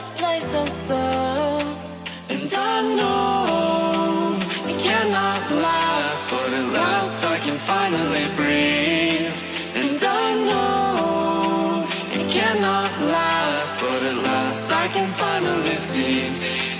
this place above. And I know it cannot last, but at last I can finally breathe. And I know it cannot last, but at last I can finally see.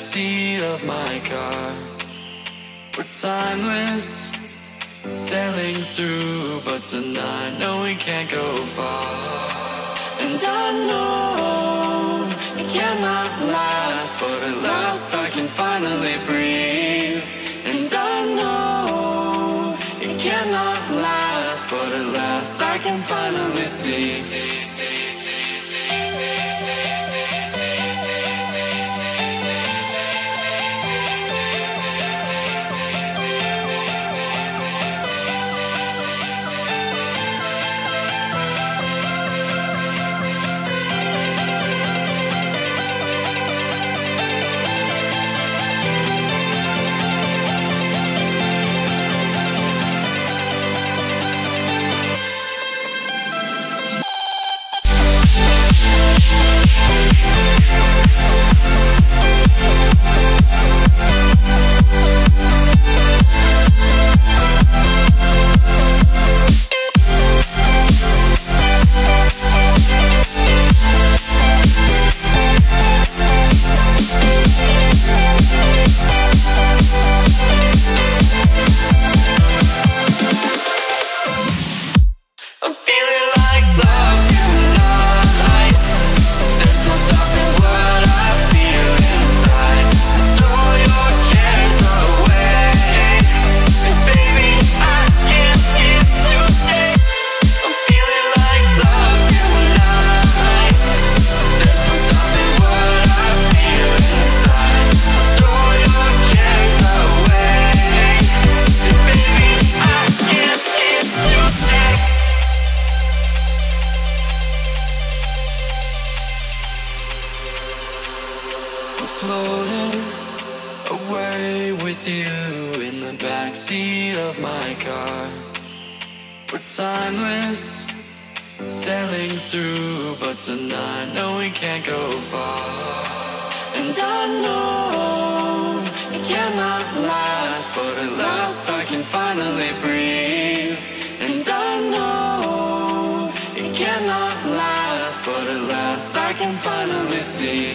Backseat of my car. We're timeless, sailing through, but tonight, no, we can't go far. And I know it cannot last, but at last I can finally breathe. And I know it cannot last, but at last I can finally see. I'm We're timeless, sailing through, but tonight, no, we can't go far. And I know it cannot last, but at last I can finally breathe. And I know it cannot last, but at last I can finally see.